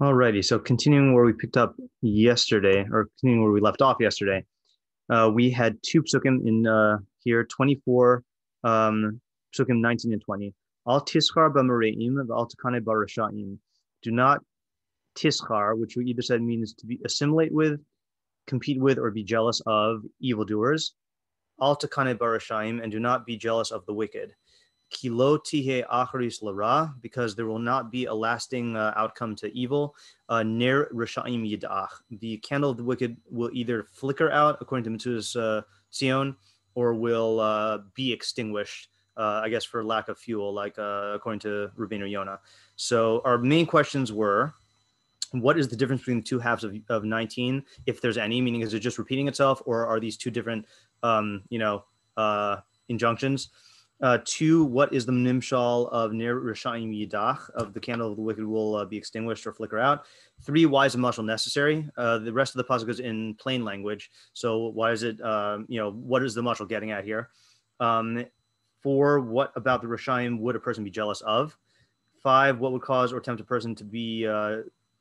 Alrighty, so continuing where we picked up yesterday, or continuing where we left off yesterday, uh, we had two psukim in uh, here, 24, um, psukim 19 and 20. Al tischar b'mareim al takane barashaim. Do not tischar, which we either said means to be assimilate with, compete with, or be jealous of evildoers. Al takane barashaim, and do not be jealous of the wicked kilotihe acharis lara, because there will not be a lasting uh, outcome to evil. Uh, ner rishaim yidach, the candle of the wicked will either flicker out, according to Metzudas uh, Sion, or will uh, be extinguished. Uh, I guess for lack of fuel, like uh, according to Rabbeinu Yonah. So our main questions were, what is the difference between the two halves of, of 19, if there's any? Meaning, is it just repeating itself, or are these two different, um, you know, injunctions? Uh, two, what is the nimshal of Ner Rishayim Yidach, of the candle of the wicked will uh, be extinguished or flicker out? Three, why is a mushal necessary? Uh, the rest of the pasuk is in plain language. So why is it, um, you know, what is the mushal getting at here? Um, four, what about the Rishayim would a person be jealous of? Five, what would cause or tempt a person to be uh,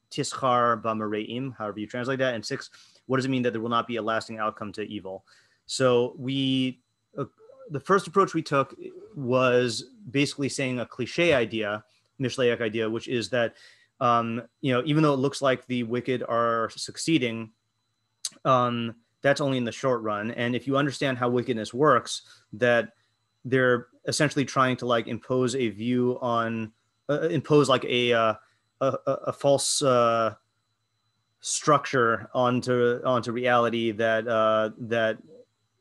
tischar bamareim, however you translate that? And six, what does it mean that there will not be a lasting outcome to evil? So we the first approach we took was basically saying a cliche idea, Mishlaic idea, which is that um, you know even though it looks like the wicked are succeeding, um, that's only in the short run. And if you understand how wickedness works, that they're essentially trying to like impose a view on uh, impose like a uh, a, a, false uh, structure onto onto reality that uh, that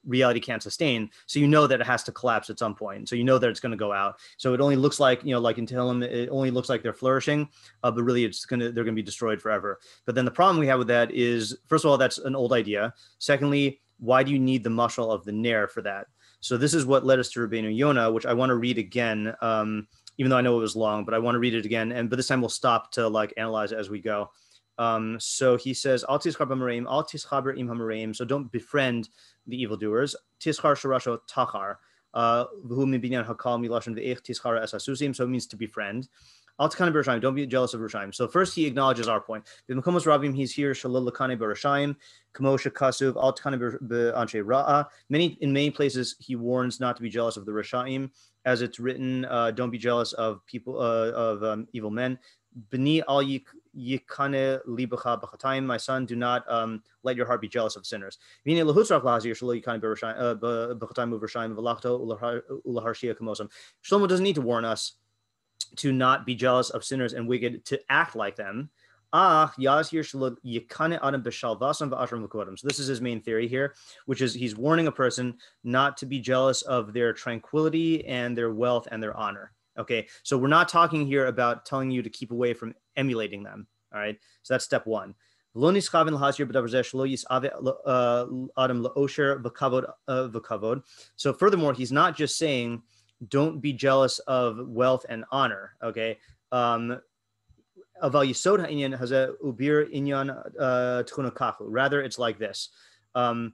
reality can't sustain. So you know that it has to collapse at some point. So you know that it's going to go out. So it only looks like you know, like Tehillim, it only looks like they're flourishing, uh, but really it's gonna they're gonna be destroyed forever. But then the problem we have with that is, first of all, that's an old idea. Secondly, why do you need the mashal of the ner for that? So this is what led us to Rabbeinu Yonah, which I want to read again. Um, even though I know it was long, but I want to read it again. And but this time we'll stop to like analyze as we go. Um, so he says, So don't befriend the evildoers. Tischar sharasho tachar. Uh, so it means to befriend. Altakane Bereshayim, don't be jealous of Rishayim. So first he acknowledges our point. B'makomos Rabim, he's here, Shalil Lakane Bereshayim, Kamosha Kasuv, Altakane Be'anche Ra'a. Many, in many places, he warns not to be jealous of the Rishayim. As it's written, uh, don't be jealous of people, uh, of um, evil men. B'ni al My son, do not um, let your heart be jealous of sinners. Shlomo doesn't need to warn us to not be jealous of sinners and wicked, to act like them. So this is his main theory here, which is he's warning a person not to be jealous of their tranquility and their wealth and their honor. Okay, so we're not talking here about telling you to keep away from emulating them. All right, so that's step one. Uh, so furthermore, he's not just saying don't be jealous of wealth and honor. Okay. Um, uh, rather, it's like this. Um,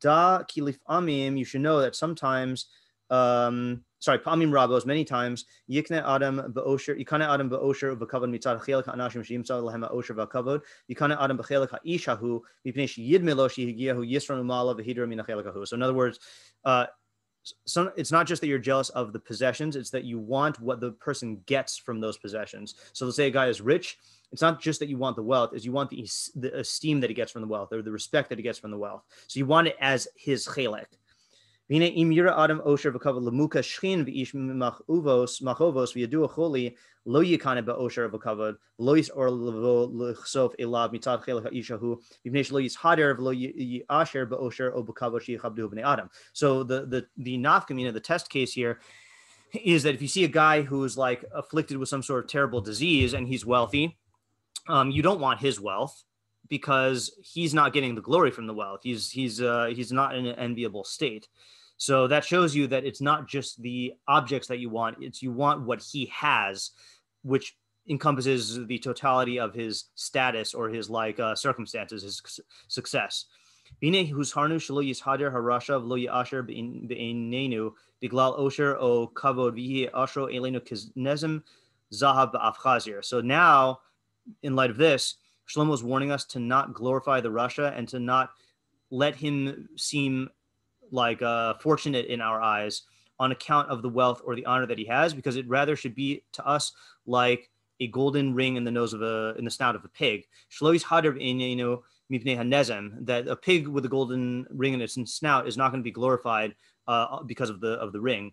da kilif amim, you should know that sometimes um, sorry, Pamim Rabos, many times, Yikne Adam Ba'osher, Yikane Adam Ba'osher V'kavod Mitzad Chelik Anashim Shimsa Lehem Osher V'kavod, Yikane Adam B'chelik Ha'ishahu, Mipnei Yid Meloshi Higiyahu Yisran Umala V'hidra Mina So in other words, uh, some, it's not just that you're jealous of the possessions, it's that you want what the person gets from those possessions. So let's say a guy is rich, it's not just that you want the wealth, is you want the, the esteem that he gets from the wealth or the respect that he gets from the wealth. So you want it as his chelik. Vine im yira adam osher lemuka shchin v'ish machovos lo yikane v'kavod lo yis or l'chsof elav mitzad ha'ishahu yis hader v'lo o sheyichabdu b'nei adam. So the the the nafkamina, the test case here is that if you see a guy who's like afflicted with some sort of terrible disease and he's wealthy, um, you don't want his wealth because he's not getting the glory from the wealth. He's he's uh, he's not in an enviable state. So that shows you that it's not just the objects that you want, it's you want what he has, which encompasses the totality of his status or his like uh, circumstances, his success. Bine whose harnu shalo yishader harashav lo yasher be'inenu biglal osher o kavod vihi ashro elenu kiznezim zahab ba'afchazir. So now in light of this, Shlomo is warning us to not glorify the rasha and to not let him seem like uh, fortunate in our eyes on account of the wealth or the honor that he has, because it rather should be to us like a golden ring in the nose of a in the snout of a pig. Shlois hader you know that a pig with a golden ring in its snout is not going to be glorified uh, because of the of the ring.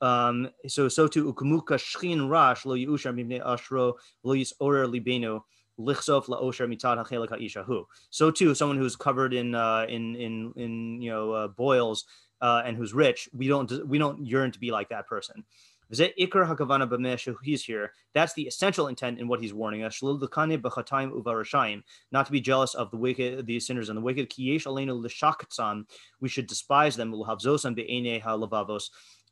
Um, so so to ukumuka shchin rash lo yushar mivne ashro lo yisorer libenu lichsof mitad. So too, someone who's covered in uh, in in in you know uh, boils uh, and who's rich, we don't we don't yearn to be like that person. Ikar hakavana b'meshu. He's here. That's the essential intent in what he's warning us. Not to be jealous of the wicked, the sinners and the wicked. We should despise them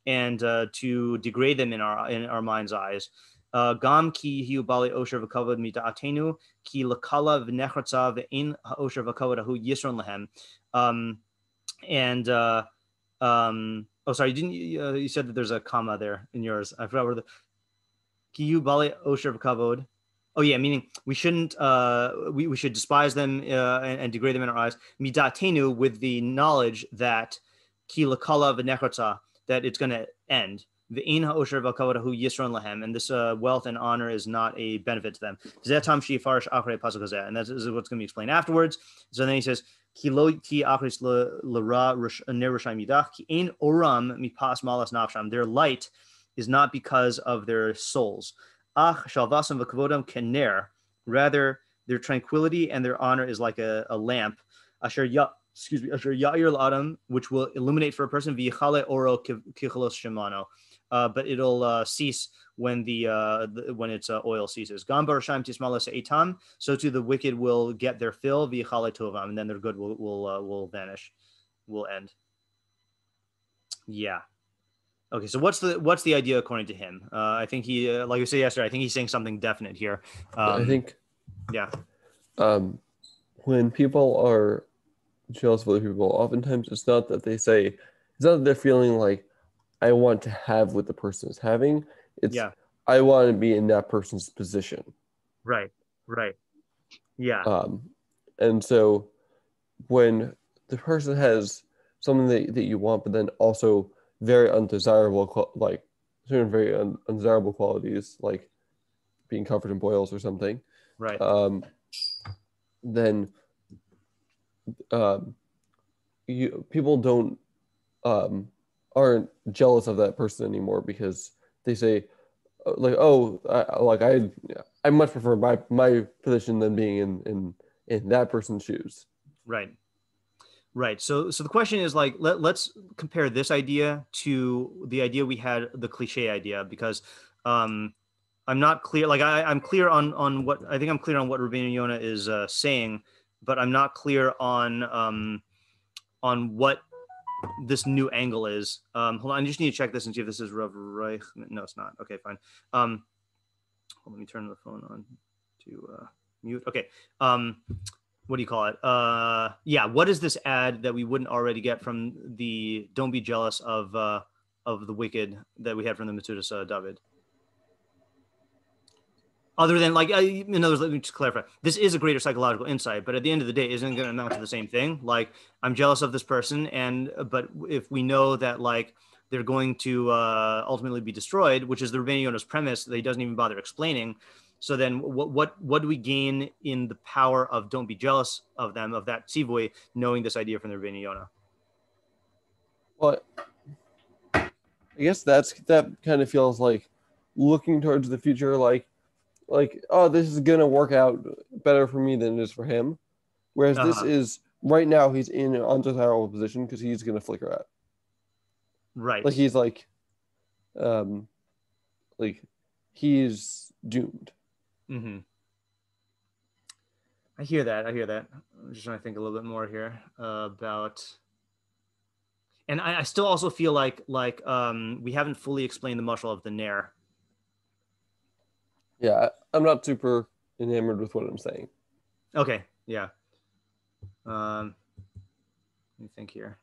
and uh, to degrade them in our in our mind's eyes. Ki hiu bali osher v'kavod mita'atenu ki lakala v'nechratza v'in ha'osher v'kavod ahu yisron lehem. Um, and uh, um, oh, sorry, didn't you, uh, you said that there's a comma there in yours? I forgot where the ki hiu bali osher v'kavod. Oh yeah, meaning we shouldn't uh, we, we should despise them uh, and, and, degrade them in our eyes. Midatenu with the knowledge that ki lakala v'nechratza that it's going to end. The in ha'osher v'kavod yisron lahem, and this uh, wealth and honor is not a benefit to them. Zetam shifarish achrei pasuk and that is what's going to be explained afterwards. So then he says, ki lo ki achris l'ra nerushai midach ki ein oram mipas malas nafsham. Their light is not because of their souls. Ach shalvasam v'kavodam kener. Rather, their tranquility and their honor is like a, a lamp. Asher ya excuse me, Yair Adam, which will illuminate for a person v'yichale oro kichalos shemano, uh, but it'll uh, cease when the, uh, the when its uh, oil ceases. Gambar shaim tismalas etam, so too the wicked will get their fill v'yichale tovam, and then their good will will uh, will vanish, will end. Yeah. Okay, so what's the what's the idea according to him? Uh, I think he, uh, like I said yesterday, I think he's saying something definite here. Um, I think, yeah. Um, when people are jealous of other people, oftentimes it's not that they say, it's not that they're feeling like, I want to have what the person is having. It's, yeah. I want to be in that person's position. Right, right. Yeah. Um, and so when the person has something that, that you want, but then also very undesirable, like certain very un- undesirable qualities, like being covered in boils or something. Right. Um, then um, you people don't um, aren't jealous of that person anymore because they say uh, like oh I, like I I much prefer my my position than being in in in that person's shoes. Right. Right. So so the question is like let, let's compare this idea to the idea we had the cliche idea because um I'm not clear like I, I'm clear on on what I think I'm clear on what Rabbeinu Yonah is uh, saying but I'm not clear on um, on what this new angle is. Um, hold on, I just need to check this and see if this is Rav Reich. No, it's not. Okay, fine. Um, let me turn the phone on to uh, mute. Okay. Um, what do you call it? Uh, yeah. What is this ad that we wouldn't already get from the "Don't be jealous of uh, of the wicked" that we had from the Metzudas uh, David? Other than like in other words let me just clarify. This is a greater psychological insight but at the end of the day isn't going to amount to the same thing. Like i'm jealous of this person and but if we know that like they're going to uh, ultimately be destroyed which is the Rabbeinu premise that he doesn't even bother explaining so then what what what do we gain in the power of don't be jealous of them of that tzivoy knowing this idea from the Rabbeinu well i guess that's that kind of feels like looking towards the future like like, oh, this is gonna work out better for me than it is for him. Whereas uh-huh. this is right now he's in an undesirable position because he's gonna flicker out. Right. Like he's like, um, like he's doomed. Mm-hmm. I hear that. I hear that. I'm just trying to think a little bit more here uh, about. And I, I, still also feel like like um, we haven't fully explained the mashal of the ner yeah, I'm not super enamored with what I'm saying. Okay. Yeah. Um, let me think here.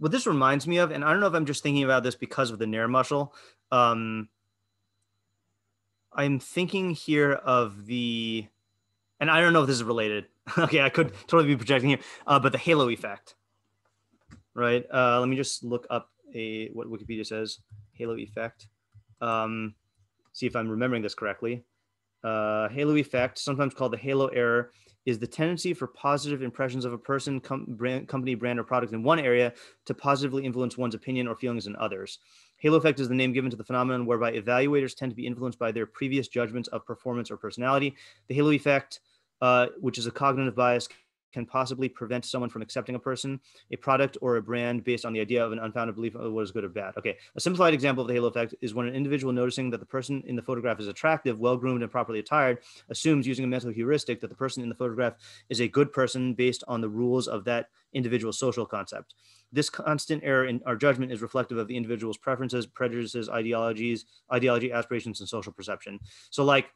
what this reminds me of, and I don't know if I'm just thinking about this because of the Ner mashal. Um, I'm thinking here of the, and I don't know if this is related. okay, I could totally be projecting here, uh, but the halo effect, right? Uh, let me just look up a what Wikipedia says. Halo effect. Um, see if I'm remembering this correctly. Uh, halo effect, sometimes called the halo error, is the tendency for positive impressions of a person, com- brand, company, brand, or product in one area to positively influence one's opinion or feelings in others. Halo effect is the name given to the phenomenon whereby evaluators tend to be influenced by their previous judgments of performance or personality. The halo effect, uh, which is a cognitive bias, can possibly prevent someone from accepting a person, a product, or a brand based on the idea of an unfounded belief of what is good or bad. Okay, a simplified example of the halo effect is when an individual noticing that the person in the photograph is attractive, well groomed, and properly attired assumes using a mental heuristic that the person in the photograph is a good person based on the rules of that individual's social concept. This constant error in our judgment is reflective of the individual's preferences, prejudices, ideologies, ideology, aspirations, and social perception. So, like,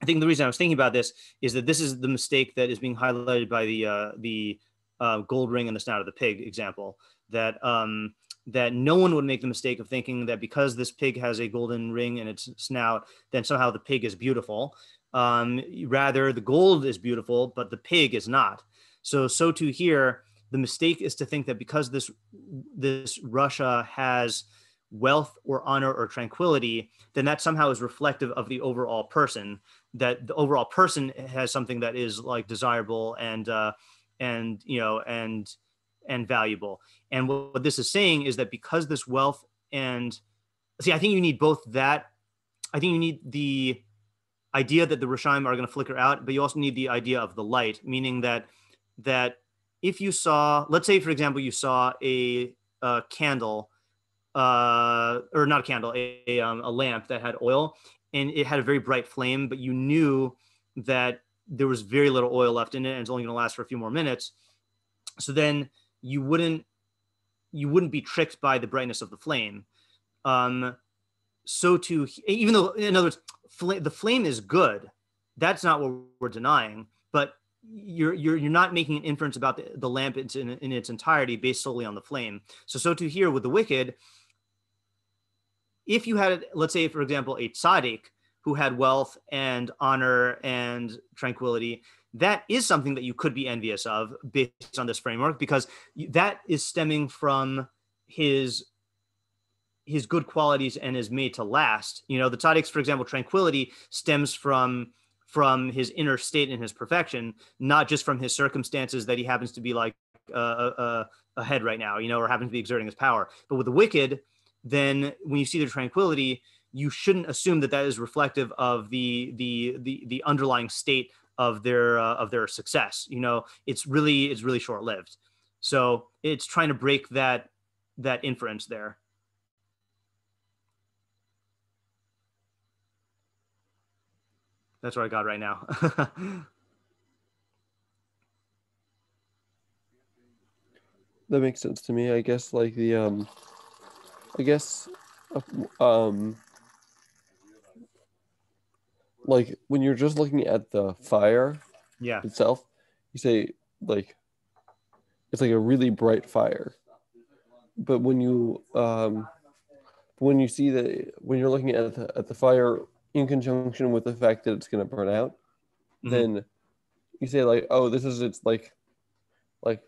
I think the reason I was thinking about this is that this is the mistake that is being highlighted by the uh, the uh, gold ring and the snout of the pig example. That um, that no one would make the mistake of thinking that because this pig has a golden ring in its snout, then somehow the pig is beautiful. Um, rather, the gold is beautiful, but the pig is not. So, so too here, the mistake is to think that because this this rasha has wealth or honor or tranquility, then that somehow is reflective of the overall person. That the overall person has something that is like desirable and uh, and you know and and valuable. And what, what this is saying is that because this wealth and see, I think you need both that. I think you need the idea that the Rishaim are going to flicker out, but you also need the idea of the light, meaning that that if you saw, let's say, for example, you saw a, a candle, uh, or not a candle, a, a, um, a lamp that had oil and it had a very bright flame, but you knew that there was very little oil left in it and it's only going to last for a few more minutes. So then you wouldn't you wouldn't be tricked by the brightness of the flame. Um, so to even though in other words, fl- the flame is good, that's not what we're denying. But you're you're you're not making an inference about the, the lamp in, in its entirety based solely on the flame. So so to here with the wicked, if you had let's say for example a tzaddik who had wealth and honor and tranquility, that is something that you could be envious of based on this framework because that is stemming from his his good qualities and is made to last. You know, the tzaddik's, for example, tranquility stems from from his inner state and his perfection, not just from his circumstances that he happens to be like uh, uh, ahead right now, you know, or happens to be exerting his power. But with the wicked, then when you see their tranquility, you shouldn't assume that that is reflective of the the the the underlying state of their uh, of their success. You know, it's really it's really short lived. So it's trying to break that that inference there. That's what I got right now. that makes sense to me. I guess like the um, I guess um, like when you're just looking at the fire, yeah, itself, you say like it's like a really bright fire, but when you um, when you see that when you're looking at the, at the fire in conjunction with the fact that it's going to burn out, mm-hmm. then you say like, oh, this is its like, like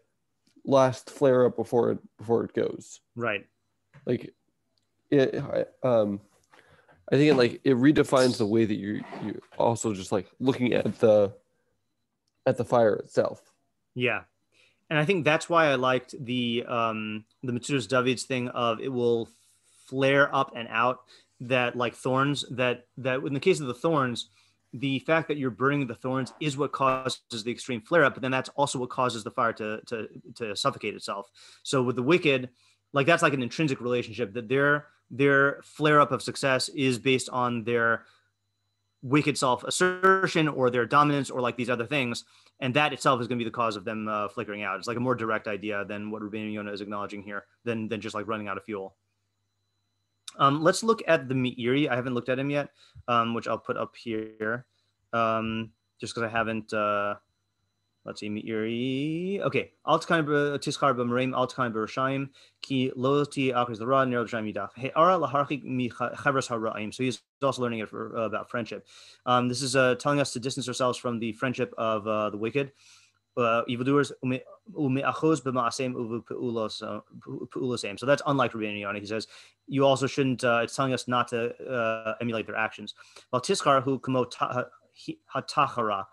last flare up before it before it goes. Right. Like, it. Um, I think it like it redefines the way that you you also just like looking at the at the fire itself. Yeah. And I think that's why I liked the um the Metzudas David's thing of it will flare up and out that like thorns that that in the case of the thorns the fact that you're burning the thorns is what causes the extreme flare up but then that's also what causes the fire to to to suffocate itself so with the wicked like that's like an intrinsic relationship that their their flare up of success is based on their wicked self assertion or their dominance or like these other things and that itself is going to be the cause of them uh, flickering out it's like a more direct idea than what Rabbeinu Yonah is acknowledging here than than just like running out of fuel um, let's look at the Meiri. I haven't looked at him yet, um, which I'll put up here, um, just because I haven't uh, let's see. Okay, alt tiskar b'marim, alt kind ki lo ti akris the rod, nero b'shaim yidach. Hey, ara laharchik mi chavras haraim. So he's also learning it for, uh, about friendship. Um, this is uh, telling us to distance ourselves from the friendship of uh, the wicked. Uh, evildoers so that's unlike Rabbi Yonah. He says you also shouldn't. Uh, it's telling us not to uh, emulate their actions. While tiskar who kamo hatachara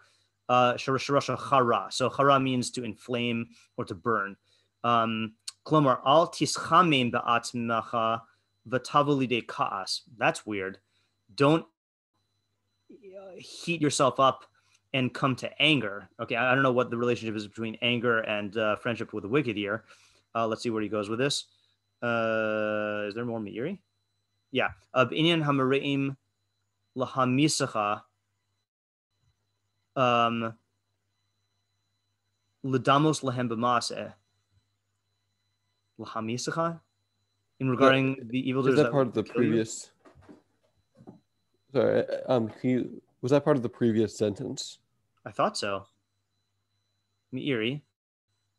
uh. So chara means to inflame or to burn. Um, Klomar al kaas. That's weird. Don't uh, heat yourself up and come to anger. Okay, I don't know what the relationship is between anger and uh, friendship with the wicked here. Uh, let's see where he goes with this. Uh, is there more Meiri? Yeah. Ab inyan hamareim lahamisacha um, Ladamos lahem b'maseh. Lahamisacha? In regarding yeah, the evil Is that, that part of the previous? You? Sorry, um, you, was that part of the previous sentence? I thought so. Meiri.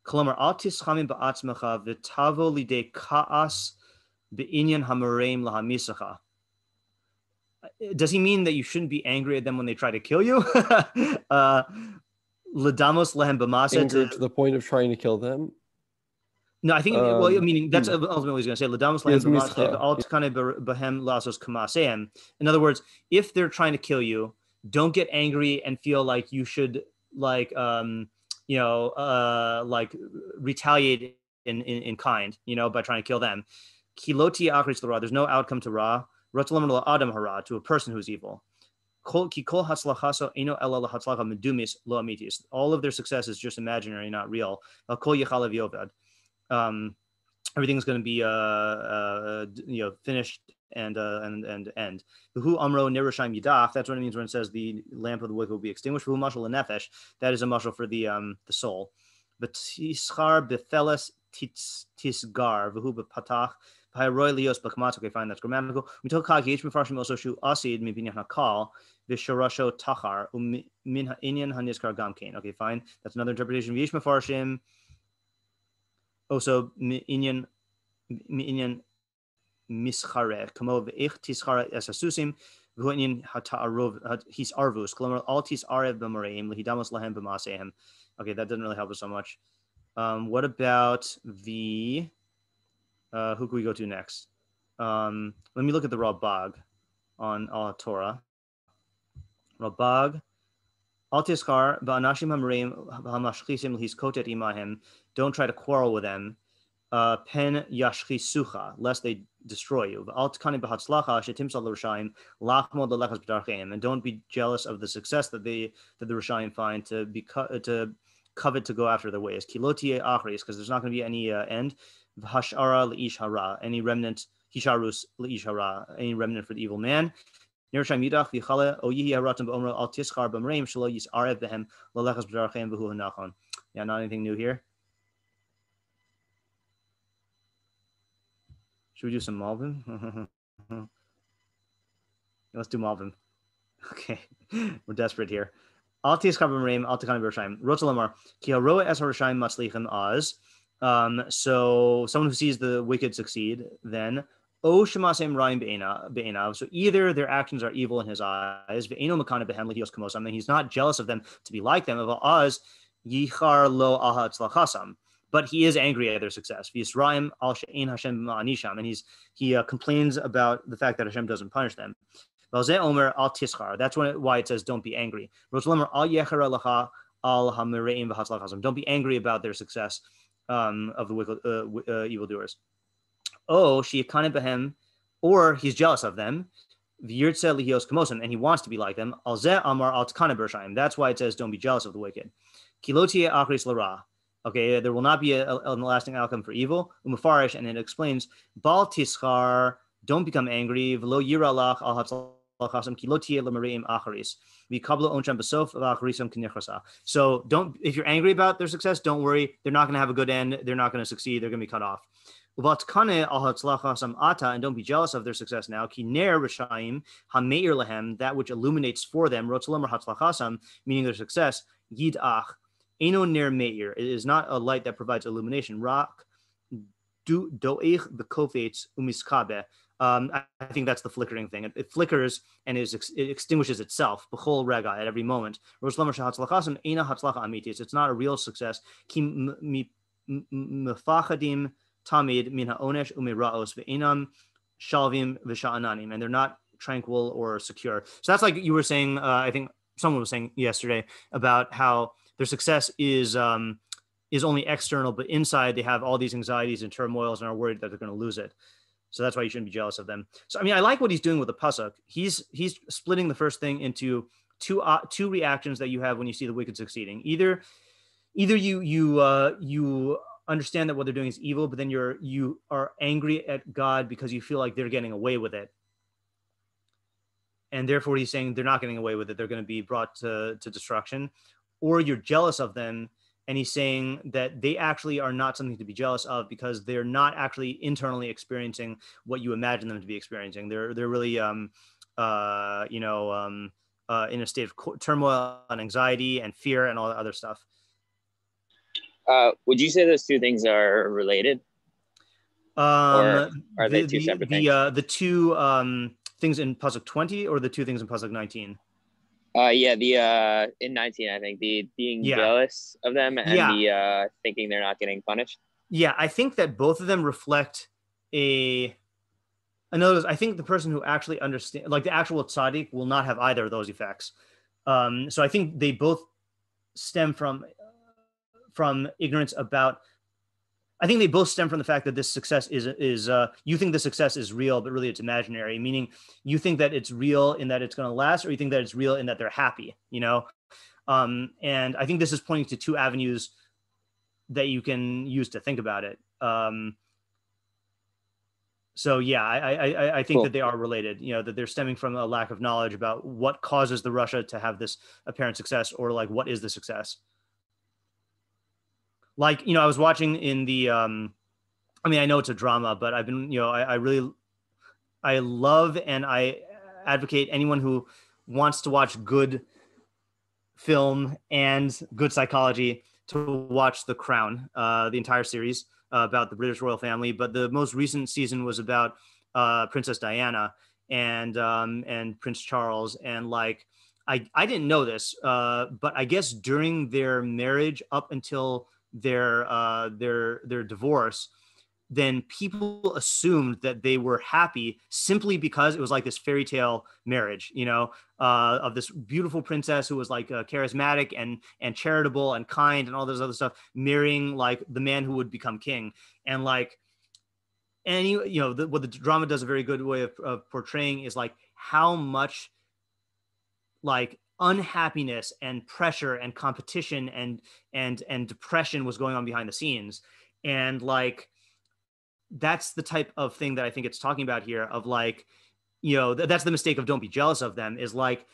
Kolomar al tischamim ba'atzmecha v'tavo lidei ka'as be'inyan hamareim lahamisacha does he mean that you shouldn't be angry at them when they try to kill you? uh, Ladamos lehem b'masa to, to the point of trying to kill them. No, I think. Um, well, meaning that's hmm. ultimately what he's going to say. Ladamos lehem b'masa all kind of behem lasos kamasehem. In other words, if they're trying to kill you, don't get angry and feel like you should like um you know uh like retaliate in in, in kind you know by trying to kill them. Kiloti akris the ra There's no outcome to ra to a person who's evil. All of their success is just imaginary, not real. Um, everything's going to be uh, uh, you know finished and uh, and and end. That's what it means when it says the lamp of the wicked will be extinguished. That is a mashal for the um the soul. But tisgar. Pyroilios Bakmat. Okay, fine, that's grammatical. Mitok Kagi, H Mifarshim also shu asid mibinyah nakal, Visharasho Tachar, Min Inyan Haniskar Gamkain. Okay, fine. That's another interpretation. Vish Mifarshim also Inyan Inyan Mischare, Kamo Veich Tischara Esasusim. V'huinyan hata arov his arvus. Kolomar all tis arev b'mareim lehidamos lahem b'masehem. Okay, that doesn't really help us so much. Um, what about the uh, who can we go to next? Um, let me look at the Ralbag on Al Torah. Ralbag. Altiskar ba'anashim hamreim hamashchisim hiskotet imahem. Don't try to quarrel with them. Uh, pen yashchisucha, lest they destroy you. And don't be jealous of the success that they that the Rishayim find to be to covet to go after their ways. Kilotie achris, because there's not going to be any uh, end. V'hashara le'ish hara, any remnant, hisharus le'ish hara, any remnant for the evil man. Nirsham yidach v'chale o yihi haratim b'omra al tischar b'mreim shalo yis arev behem lalechas b'darachem v'hu hanachon. Yeah, not anything new here. Should we do some Malbim? Let's do Malbim. Okay, we're desperate here. Al tischar b'mreim al tikan b'rashaim. Rotzalamar ki haroa es harashaim matzlichem az. Um, so someone who sees the wicked succeed, then O Shemasem Ryan Be'enav. So either their actions are evil in his eyes, Ve'eno Makana Behem Lihios Kamosam, then he's not jealous of them to be like them, of Oz Yichar Lo Aha Tzlachasam. But he is angry at their success. Yisraim al She'en Hashem Ma'anisham, and he's he uh, complains about the fact that Hashem doesn't punish them. Omer al Tischar. That's when it, why it says don't be angry. al Yechara al Hamireim Don't be angry about their success um, of the wicked, uh, uh, evildoers. Oh, she behem, or he's jealous of them. and he wants to be like them. Alze amar al bershaim. That's why it says, "Don't be jealous of the wicked." Okay, there will not be a, a, a lasting outcome for evil. Umafarish, and it explains, Bal tischar, don't become angry. V'lo yiralach al so don't if you're angry about their success, don't worry. They're not going to have a good end. They're not going to succeed. They're going to be cut off. And don't be jealous of their success now. That which illuminates for them, meaning their success, yidach, Eno ner meir. It is not a light that provides illumination. Rak do doich the umiskabe. Um, I, think that's the flickering thing. It, it flickers and is ex- it extinguishes itself. B'chol rega at every moment. It's not a real success. And they're not tranquil or secure. So that's like you were saying. Uh, I think someone was saying yesterday about how their success is um, is only external, but inside they have all these anxieties and turmoils and are worried that they're going to lose it. So that's why you shouldn't be jealous of them. So I mean, I like what he's doing with the pasuk. He's he's splitting the first thing into two uh, two reactions that you have when you see the wicked succeeding. Either either you you uh, you understand that what they're doing is evil, but then you're you are angry at God because you feel like they're getting away with it. And therefore he's saying they're not getting away with it. They're going to be brought to, to destruction. Or you're jealous of them and he's saying that they actually are not something to be jealous of because they're not actually internally experiencing what you imagine them to be experiencing. They're they're really um, uh, you know um, uh, in a state of turmoil and anxiety and fear and all that other stuff. Uh, would you say those two things are related? Um, or are they the, two separate the, things? Uh, the two um, things in Pasuk 20 or the two things in Pasuk 19? Uh, yeah, the uh, in 19, I think the being Yeah. jealous of them and Yeah. the uh, thinking they're not getting punished. Yeah, I think that both of them reflect a. In other words, I think the person who actually understand, like the actual tzaddik, will not have either of those effects. Um, so I think they both stem from from ignorance about. I think they both stem from the fact that this success is is uh, you think the success is real, but really it's imaginary. Meaning, you think that it's real in that it's going to last, or you think that it's real in that they're happy. You know, um, and I think this is pointing to two avenues that you can use to think about it. Um, so yeah, I, I, I- I think Cool. that they are related. You know, that they're stemming from a lack of knowledge about what causes the rasha to have this apparent success, or like what is the success. Like you know, I was watching in the. Um, I mean, I know it's a drama, but I've been you know, I, I really, I love and I advocate anyone who wants to watch good film and good psychology to watch The Crown, uh, the entire series uh, about the British royal family. But the most recent season was about uh, Princess Diana and um, and Prince Charles. And like, I I didn't know this, uh, but I guess during their marriage up until their uh, their their divorce. Then people assumed that they were happy simply because it was like this fairy tale marriage, you know, uh, of this beautiful princess who was like uh, charismatic and and charitable and kind and all this other stuff, marrying like the man who would become king. And like, any you, know, the, what the drama does a very good way of, of portraying is like how much like unhappiness and pressure and competition and and and depression was going on behind the scenes. And like that's the type of thing that i think it's talking about here of like you know th- that's the mistake of don't be jealous of them is like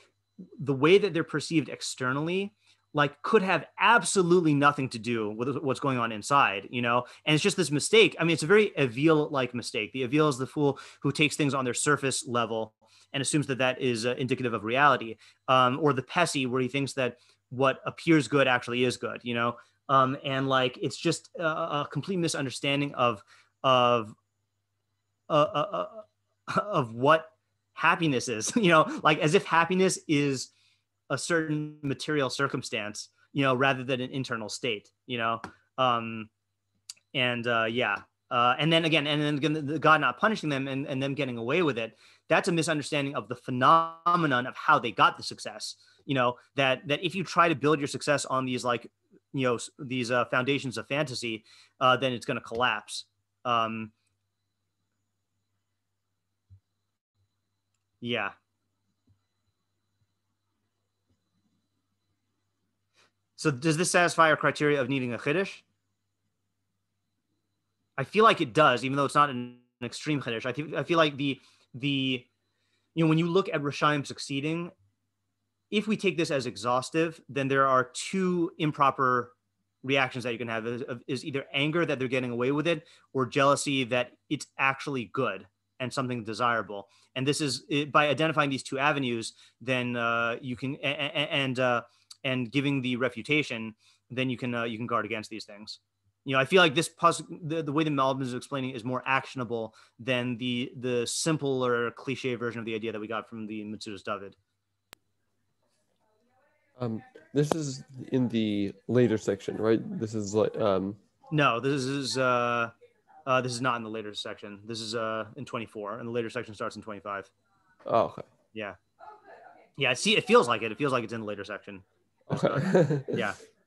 the way that they're perceived externally like could have absolutely nothing to do with what's going on inside you know? And it's just this mistake. I mean it's a very avil like mistake. The avil is the fool who takes things on their surface level and assumes that that is uh, indicative of reality um, or the pessy where he thinks that what appears good actually is good you know? Um, and like it's just a, a complete misunderstanding of of uh, uh, uh, of what happiness is you know? Like as if happiness is a certain material circumstance you know rather than an internal state you know? Um and uh yeah. Uh and then again and then again the- the god not punishing them and, and them getting away with it that's a misunderstanding of the phenomenon of how they got the success. You know that that if you try to build your success on these like you know these uh, foundations of fantasy uh then it's going to collapse. Um yeah. So does this satisfy our criteria of needing a chiddush i feel like it does even though it's not an, extreme chiddush I, I feel like the the you know when you look at Rishaim succeeding if we take this as exhaustive then there are two improper reactions that you can have is, is either anger that they're getting away with it or jealousy that it's actually good and something desirable and this is by identifying these two avenues then uh, you can a- a- a- and uh, and giving the refutation then you can uh, you can guard against these things. You know, I feel like this puzzle, the, the way the Malbim is explaining is more actionable than the the simpler cliche version of the idea that we got from the Metzudas David. Um, this is in the later section, right? This is like um. No, this is uh, uh, this is not in the later section. This is uh in 24, and the later section starts in 25. Oh, okay. Yeah, yeah. See, it feels like it. It feels like it's in the later section. Okay. Yeah,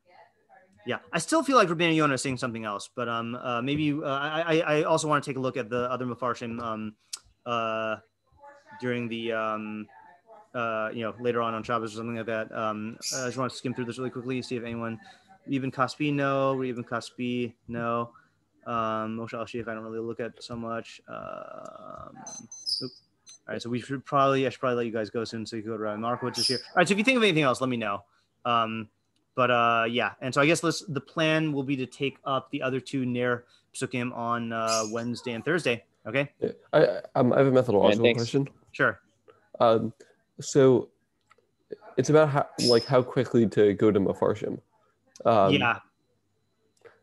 yeah. I still feel like Rabbeinu Yonah is saying something else, but um, uh, maybe uh, I I also want to take a look at the other Mefarshim um, uh, during the um, uh, you know, later on on Shabbos or something like that. Um, I just want to skim through this really quickly, see if anyone, even Kaspi, no, even Kaspi, no. Um, Moshe Al I don't really look at so much. Um, oop. all right, so we should probably, I should probably let you guys go soon so you can go to Rabbi Markowitz this year. All right, so if you think of anything else, let me know. Um, but uh, yeah, and so I guess let's, the plan will be to take up the other two near Psukim on uh, Wednesday and Thursday. Okay, I um, I have a methodological thanks. question. sure. Um, so it's about how like how quickly to go to Mafarshim. Um, yeah.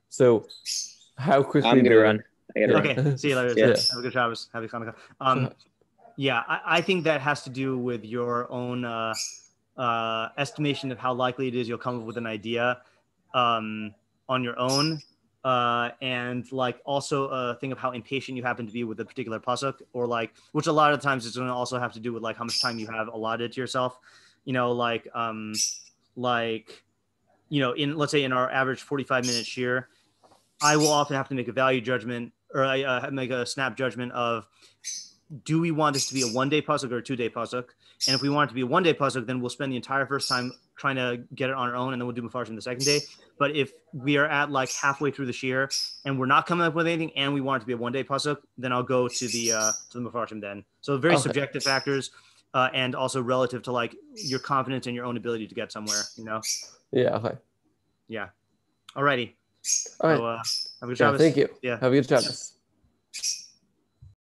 So how quickly? I'm gonna to- run. I gotta run. Okay. See you later. Yeah. Have a good Shabbos. Happy Hanukkah. Um, yeah, I, I think that has to do with your own uh, uh, estimation of how likely it is you'll come up with an idea um, on your own, uh, and like also a thing of how impatient you happen to be with a particular pasuk, or like which a lot of times is going to also have to do with like how much time you have allotted to yourself. You know, like um, like you know, in let's say in our average forty-five minute shiur, I will often have to make a value judgment or I uh, make a snap judgment of do we want this to be a one day pasuk or a two day pasuk? And if we want it to be a one day pasuk, then we'll spend the entire first time trying to get it on our own, and then we'll do mafarshim the second day. But if we are at like halfway through the year and we're not coming up with anything, and we want it to be a one day pasuk, then I'll go to the uh, to the mafarshim then. So very Okay. subjective factors, uh, and also relative to like your confidence and your own ability to get somewhere. You know? Yeah. Okay. Yeah. Alrighty. All right. So uh, have a good yeah, Shabbos. thank you. Yeah. Have a good Shabbos.